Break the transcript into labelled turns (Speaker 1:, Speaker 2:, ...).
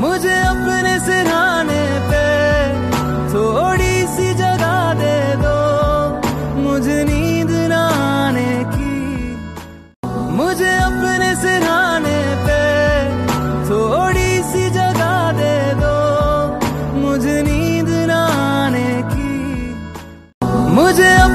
Speaker 1: मुझे अपने सिरहाने पे थोड़ी सी जगह दे दो। मुझे नींद ना आने की। मुझे अपने सिरहाने पे थोड़ी सी जगह दे दो। मुझे नींद ना आने की। मुझे अपने